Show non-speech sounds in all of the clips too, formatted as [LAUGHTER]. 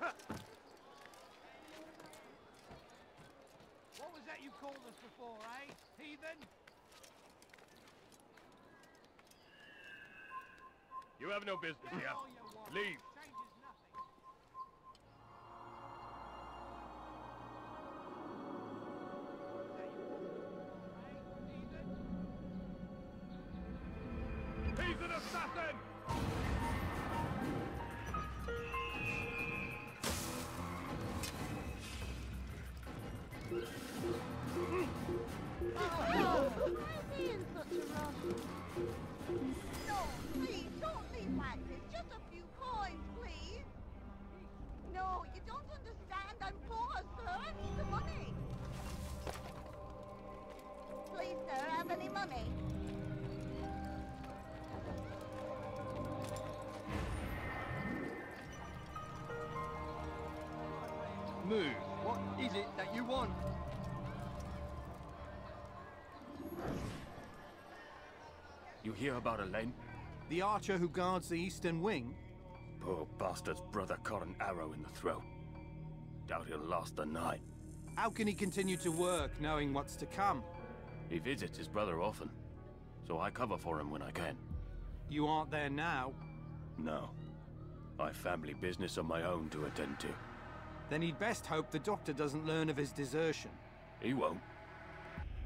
What was that you called us before, eh? Heathen? You have no business here. want. Leave. You? You hear about Elaine? The archer who guards the eastern wing? Poor bastard's brother caught an arrow in the throat. Doubt he'll last the night. How can he continue to work knowing what's to come? He visits his brother often, so I cover for him when I can. You aren't there now. No. I've family business of my own to attend to. Then he'd best hope the doctor doesn't learn of his desertion. He won't.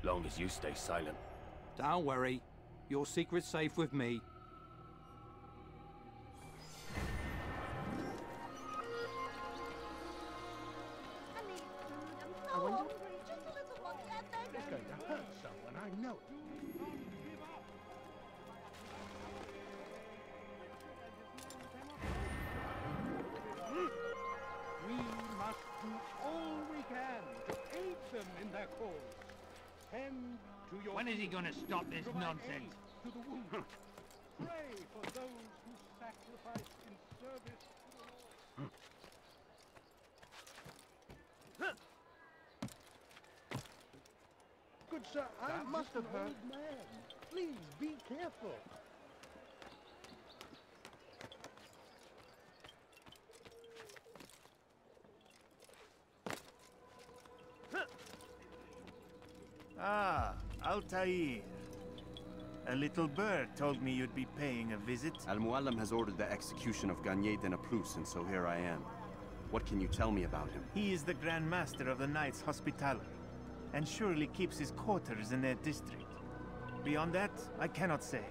Long as you stay silent. Don't worry. Your secret's safe with me. Stop this nonsense? To the. Pray for those who sacrifice in service to the Lord. Good sir, I That am must just an have hurt. old man. Please be careful. Ah, Altair. A little bird told me you'd be paying a visit. Al Mualim has ordered the execution of Garnier de Naplouse, and so here I am. What can you tell me about him? He is the Grand Master of the Knights Hospitaller, and surely keeps his quarters in their district. Beyond that, I cannot say.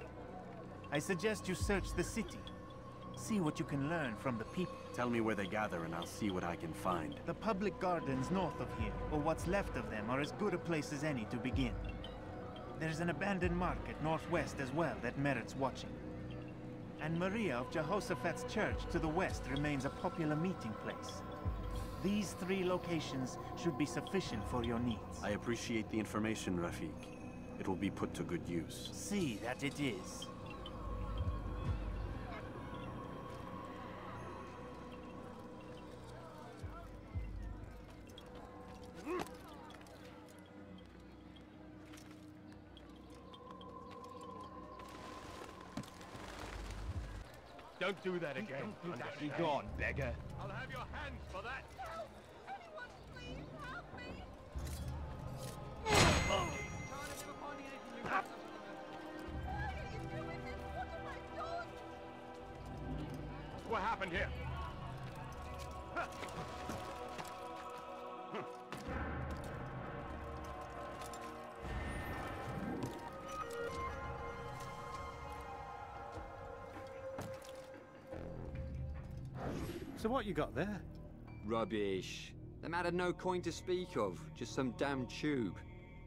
I suggest you search the city. See what you can learn from the people. Tell me where they gather, and I'll see what I can find. The public gardens north of here, or what's left of them, are as good a place as any to begin. There's an abandoned market northwest as well that merits watching. And Maria of Jehoshaphat's church to the west remains a popular meeting place. These three locations should be sufficient for your needs. I appreciate the information, Rafik. It will be put to good use. See that it is. Don't do that again. do that. Understand? Be gone, beggar. I'll have your hands for that. Help! Anyone, please help me! Why are you doing this? What have I done? What happened here? So what you got there? Rubbish. The man had no coin to speak of, just some damn tube.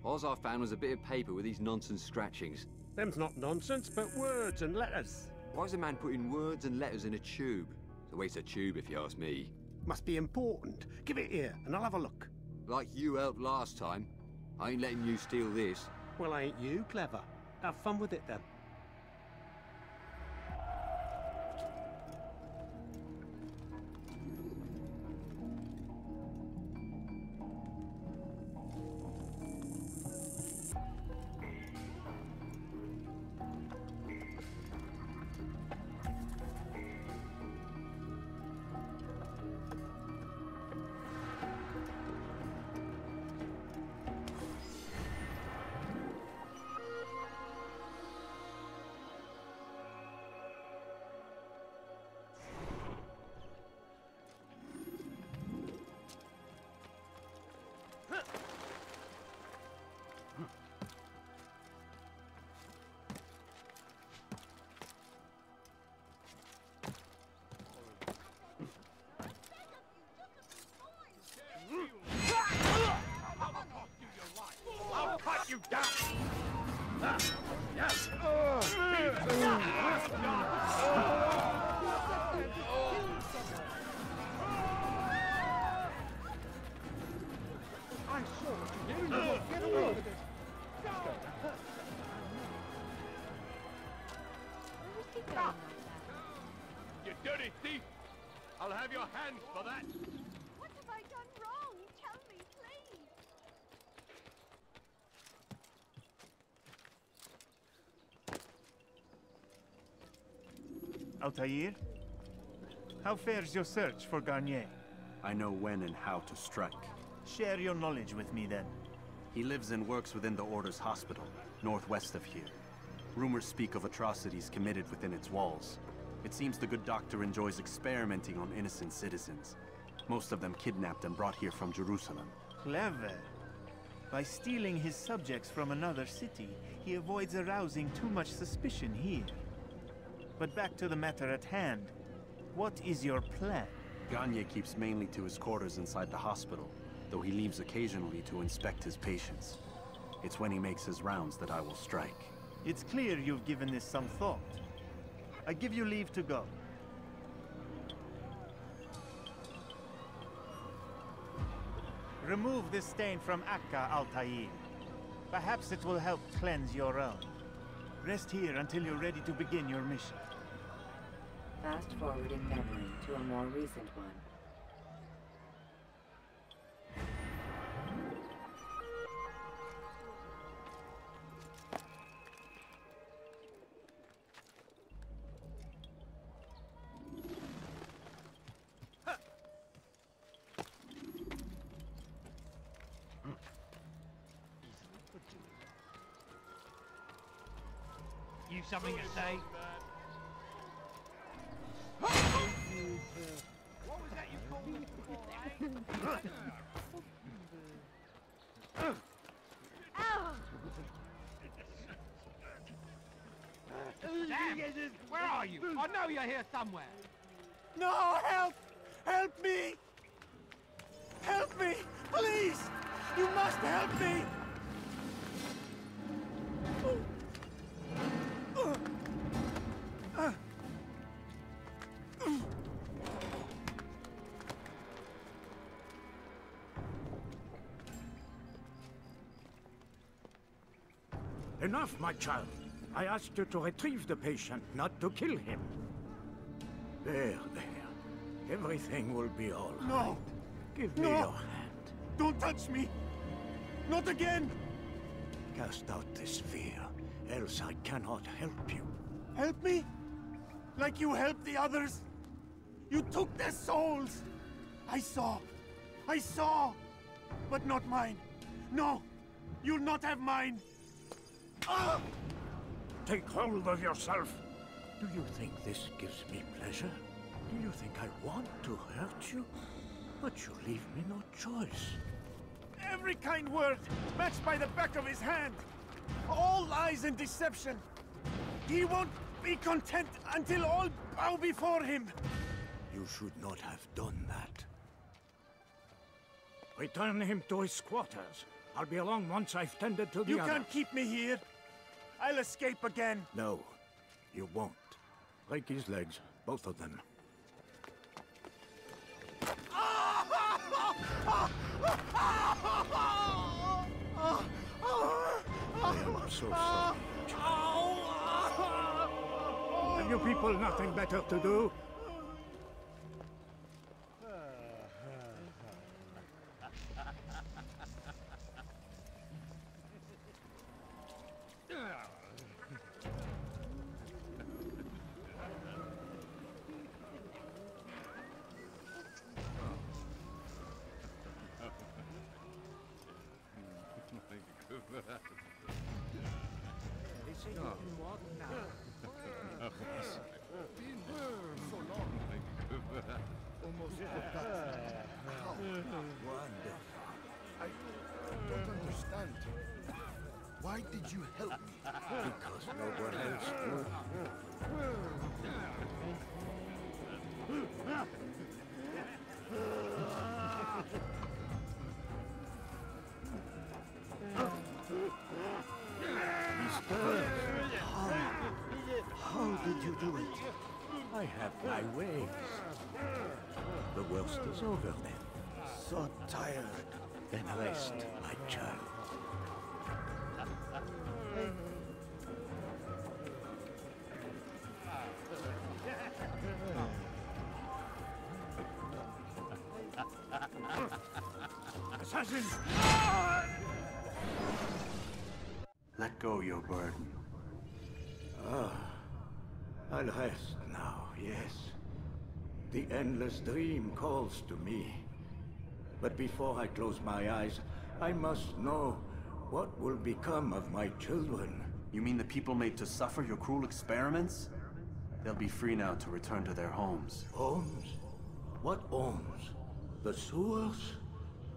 All I found was a bit of paper with these nonsense scratchings. Them's not nonsense, but words and letters. Why is a man putting words and letters in a tube? It's a waste of tube, if you ask me. Must be important. Give it here, and I'll have a look. Like you helped last time. I ain't letting you steal this. Well, ain't you clever? Have fun with it then. Altair? How fares your search for Garnier? I know when and how to strike. Share your knowledge with me then. He lives and works within the Order's hospital, northwest of here. Rumors speak of atrocities committed within its walls. It seems the good doctor enjoys experimenting on innocent citizens. Most of them kidnapped and brought here from Jerusalem. Clever. By stealing his subjects from another city, he avoids arousing too much suspicion here. But back to the matter at hand. What is your plan? Garnier keeps mainly to his quarters inside the hospital, though he leaves occasionally to inspect his patients. It's when he makes his rounds that I will strike. It's clear you've given this some thought. I give you leave to go. Remove this stain from Akka, Altair. Perhaps it will help cleanse your own. Rest here until you're ready to begin your mission. Fast forwarding memory to a more recent one. Something to say? What was that you called me Damn! Where are you? I know you're here somewhere. No, help! Help me! Help me! Please! You must help me! Enough, my child. I asked you to retrieve the patient, not to kill him. There, there. Everything will be all right. No! Give me No! your hand. Don't touch me! Not again! Cast out this fear, else I cannot help you. Help me? Like you helped the others? You took their souls! I saw! I saw! But not mine! No! You'll not have mine! Take hold of yourself. Do you think this gives me pleasure? Do you think I want to hurt you? But you leave me no choice. Every kind word matched by the back of his hand! All lies and deception! He won't be content until all bow before him! You should not have done that. Return him to his quarters. I'll be along once I've tended to the You other. can't keep me here! I'll escape again! No, you won't. Break his legs, both of them. I am so sorry. Have you people nothing better to do? Because no one else would. How? How did you do it? I have my ways. The worst is over then. So tired. Then rest, my child. Your burden. Ah, I'll rest now, yes. The endless dream calls to me. But before I close my eyes, I must know what will become of my children. You mean the people made to suffer your cruel experiments? They'll be free now to return to their homes. Homes? What homes? The sewers?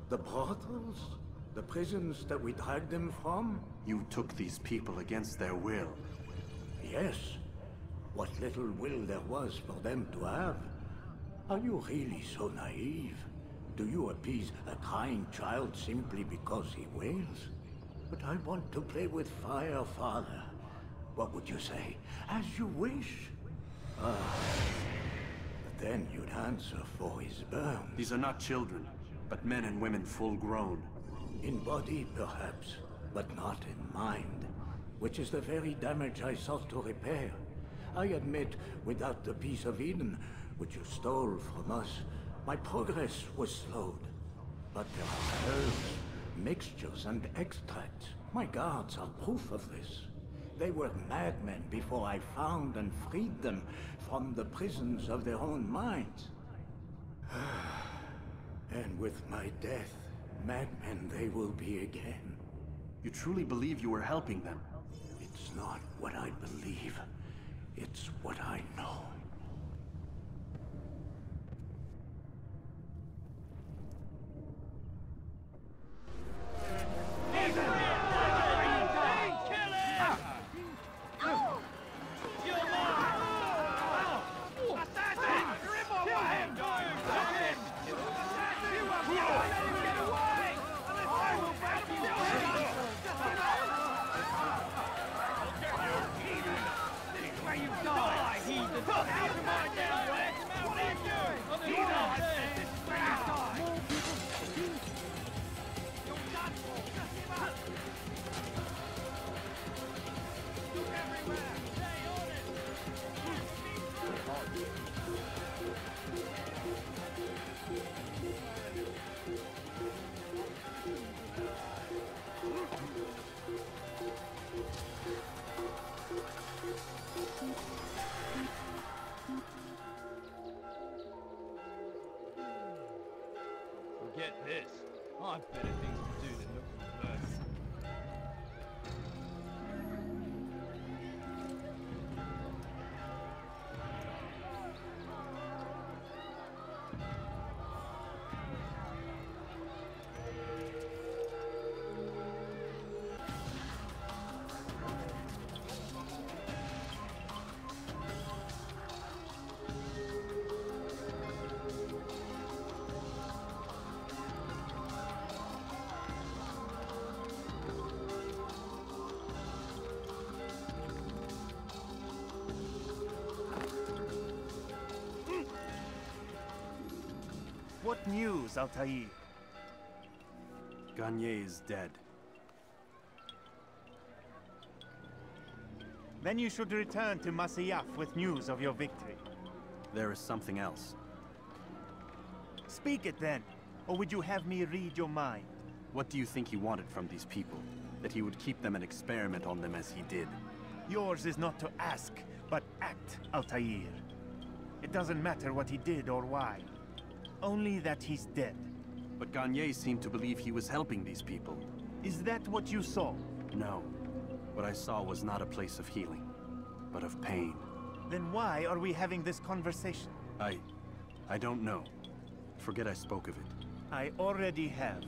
The brothels? The prisons that we dragged them from? You took these people against their will. Yes. What little will there was for them to have. Are you really so naive? Do you appease a crying child simply because he wails? But I want to play with fire, father. What would you say? As you wish. Ah. But then you'd answer for his burns. These are not children, but men and women full grown. In body, perhaps, but not in mind. Which is the very damage I sought to repair. I admit, without the piece of Eden, which you stole from us, my progress was slowed. But there are herbs, mixtures, and extracts. My guards are proof of this. They were madmen before I found and freed them from the prisons of their own minds. [SIGHS] and with my death, madmen they will be again. You truly believe you were helping them? It's not what I believe. It's what I know. What news, Altair? Garnier is dead. Then you should return to Masyaf with news of your victory. There is something else. Speak it then, or would you have me read your mind? What do you think he wanted from these people? That he would keep them and experiment on them as he did? Yours is not to ask, but act, Altair. It doesn't matter what he did or why. Only that he's dead. But Garnier seemed to believe he was helping these people. Is that what you saw? No. What I saw was not a place of healing, but of pain. Then why are we having this conversation? I... I don't know. Forget I spoke of it. I already have.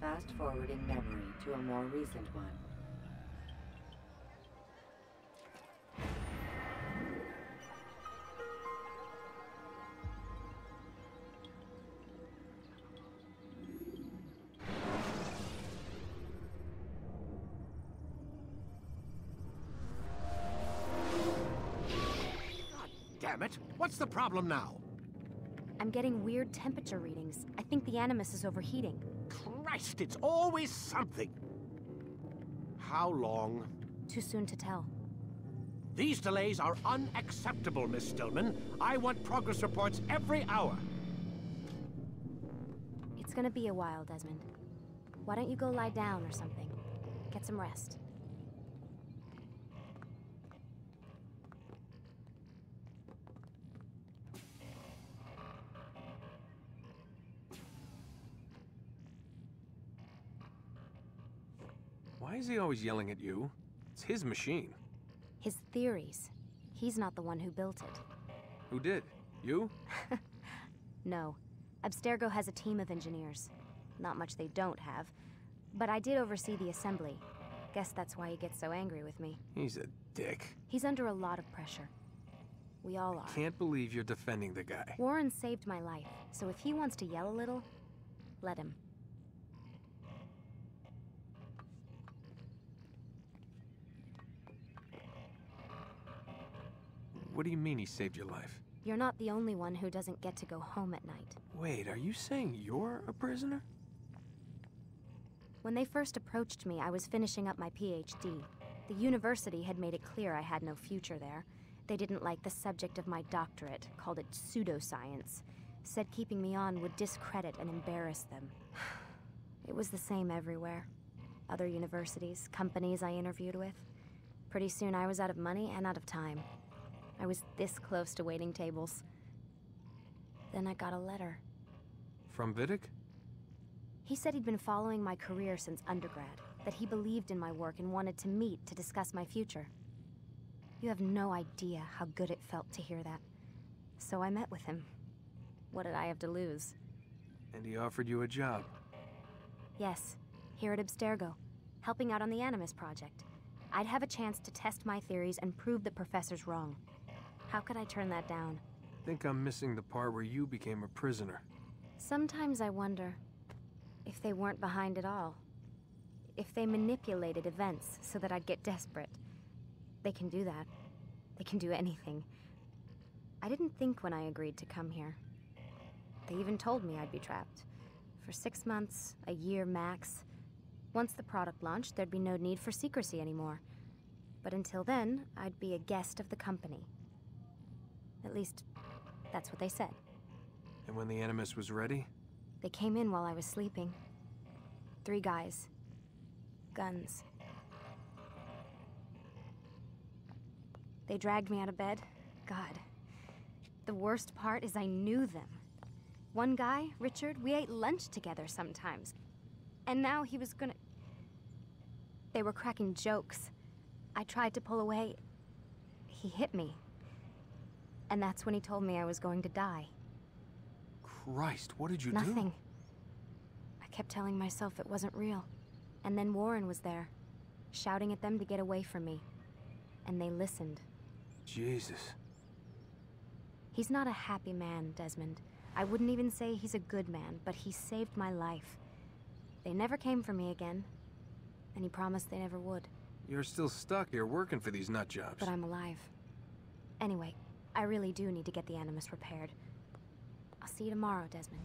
Fast forwarding memory to a more recent one. What's the problem now? I'm getting weird temperature readings. I think the Animus is overheating. Christ, it's always something! How long? Too soon to tell. These delays are unacceptable, Miss Stillman. I want progress reports every hour. It's gonna be a while, Desmond. Why don't you go lie down or something? Get some rest. Why is he always yelling at you? It's his machine. His theories. He's not the one who built it. Who did? You? [LAUGHS] No. Abstergo has a team of engineers. Not much they don't have. But I did oversee the assembly. Guess that's why he gets so angry with me. He's a dick. He's under a lot of pressure. We all are. I Can't believe you're defending the guy. Warren saved my life, so if he wants to yell a little, let him. What do you mean he saved your life? You're not the only one who doesn't get to go home at night. Wait, are you saying you're a prisoner? When they first approached me, I was finishing up my PhD. The university had made it clear I had no future there. They didn't like the subject of my doctorate, called it pseudoscience. Said keeping me on would discredit and embarrass them. [SIGHS] It was the same everywhere. Other universities, companies I interviewed with. Pretty soon I was out of money and out of time. I was this close to waiting tables. Then I got a letter. From Vidic? He said he'd been following my career since undergrad, that he believed in my work and wanted to meet to discuss my future. You have no idea how good it felt to hear that. So I met with him. What did I have to lose? And he offered you a job. Yes, here at Abstergo, helping out on the Animus project. I'd have a chance to test my theories and prove the professor's wrong. How could I turn that down? Think I'm missing the part where you became a prisoner. Sometimes I wonder if they weren't behind it all. If they manipulated events so that I'd get desperate. They can do that. They can do anything. I didn't think when I agreed to come here. They even told me I'd be trapped. For six months, a year max. Once the product launched, there'd be no need for secrecy anymore. But until then, I'd be a guest of the company. At least, that's what they said. And when the Animus was ready? They came in while I was sleeping. Three guys. Guns. They dragged me out of bed. God. The worst part is I knew them. One guy, Richard, we ate lunch together sometimes. And now he was gonna. They were cracking jokes. I tried to pull away. He hit me. And that's when he told me I was going to die. Christ, what did you Nothing. do? Nothing. I kept telling myself it wasn't real. And then Warren was there, shouting at them to get away from me. And they listened. Jesus. He's not a happy man, Desmond. I wouldn't even say he's a good man, but he saved my life. They never came for me again, and he promised they never would. You're still stuck here working for these nut jobs. But I'm alive. Anyway, I really do need to get the Animus repaired. I'll see you tomorrow, Desmond.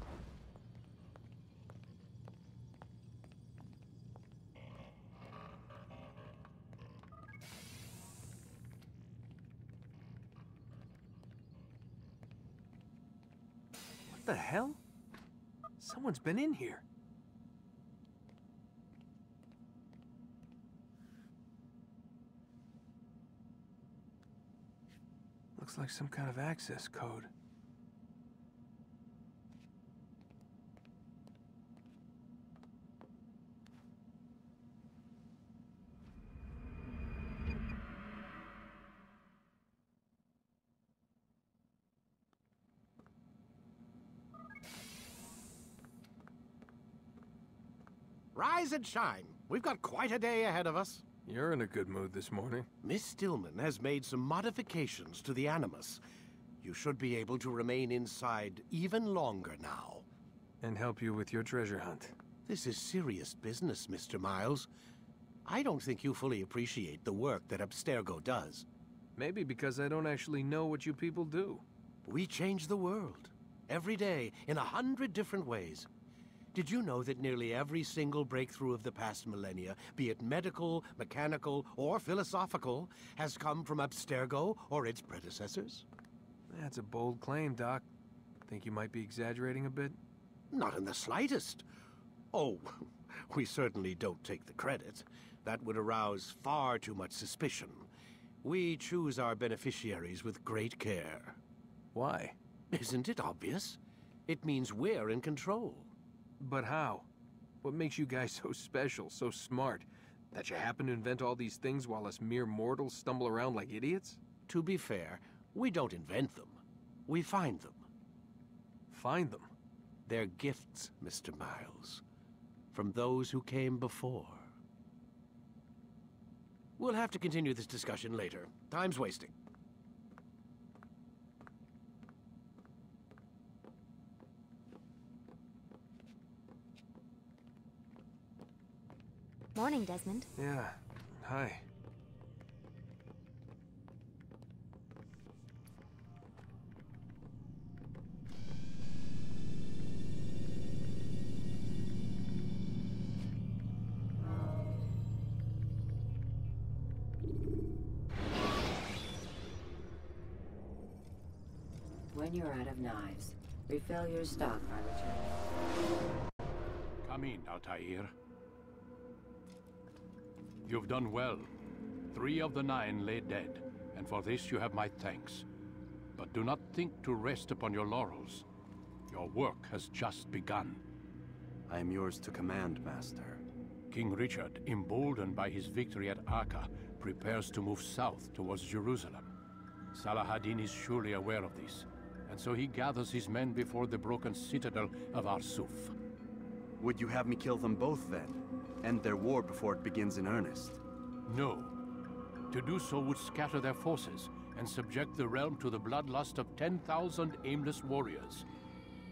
What the hell? Someone's been in here. Looks like some kind of access code. Rise and shine. We've got quite a day ahead of us. You're in a good mood this morning. Miss Stillman has made some modifications to the Animus. You should be able to remain inside even longer now. And help you with your treasure hunt. This is serious business, Mr. Miles. I don't think you fully appreciate the work that Abstergo does. Maybe because I don't actually know what you people do. We change the world. Every day, in a hundred different ways. Did you know that nearly every single breakthrough of the past millennia, be it medical, mechanical, or philosophical, has come from Abstergo or its predecessors? That's a bold claim, Doc. Think you might be exaggerating a bit? Not in the slightest. Oh, [LAUGHS] we certainly don't take the credit. That would arouse far too much suspicion. We choose our beneficiaries with great care. Why? Isn't it obvious? It means we're in control. But how? What makes you guys [LAUGHS] so special, so smart? That you happen to invent all these things while us mere mortals stumble around like idiots? To be fair, we don't invent them. We find them. Find them? They're gifts, Mr. Miles. From those who came before. We'll have to continue this discussion later. Time's wasting. Morning, Desmond. Yeah. Hi. When you're out of knives, refill your stock by returning. Come in, Altair. You've done well. Three of the nine lay dead, and for this you have my thanks. But do not think to rest upon your laurels. Your work has just begun. I am yours to command, Master. King Richard, emboldened by his victory at Acre, prepares to move south towards Jerusalem. Salah is surely aware of this, and so he gathers his men before the broken citadel of Arsuf. Would you have me kill them both then? End their war before it begins in earnest? No. To do so would scatter their forces and subject the realm to the bloodlust of 10,000 aimless warriors.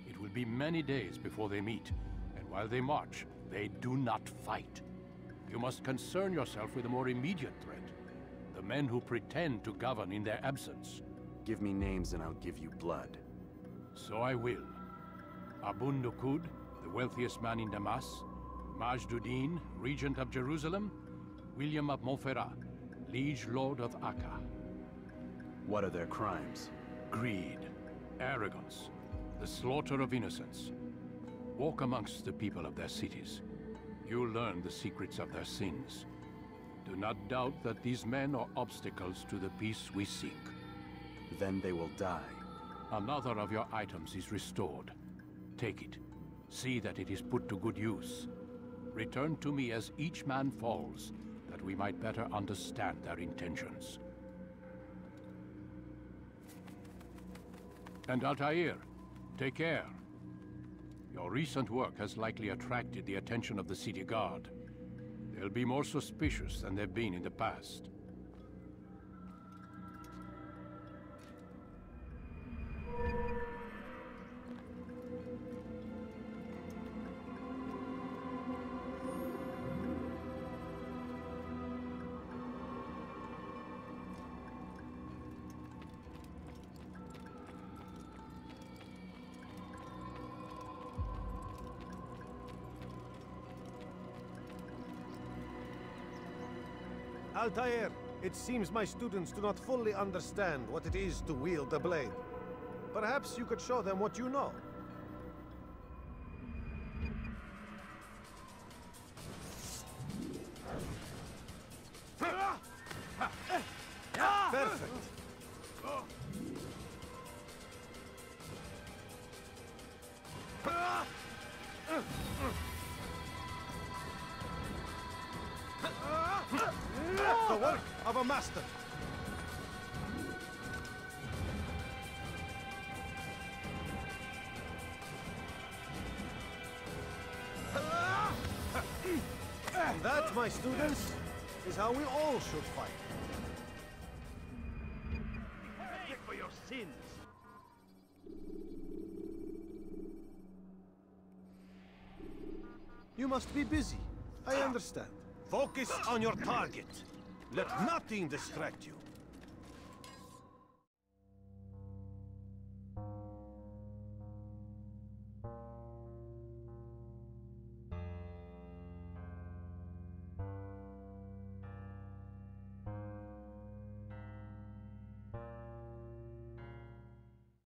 It will be many days before they meet, and while they march, they do not fight. You must concern yourself with a more immediate threat. The men who pretend to govern in their absence. Give me names and I'll give you blood. So I will. Abu'l Nuqoud, the wealthiest man in Damas, Majd Addin, regent of Jerusalem, William of Montferrat, liege lord of Acre. What are their crimes? Greed, arrogance, the slaughter of innocents. Walk amongst the people of their cities. You'll learn the secrets of their sins. Do not doubt that these men are obstacles to the peace we seek. Then they will die. Another of your items is restored. Take it. See that it is put to good use. Return to me as each man falls, that we might better understand their intentions. And Altair, take care. Your recent work has likely attracted the attention of the city guard. They'll be more suspicious than they've been in the past. Altair, it seems my students do not fully understand what it is to wield a blade. Perhaps you could show them what you know. My students, is how we all should fight. Pay for your sins. You must be busy. I understand. Focus on your target. Let nothing distract you.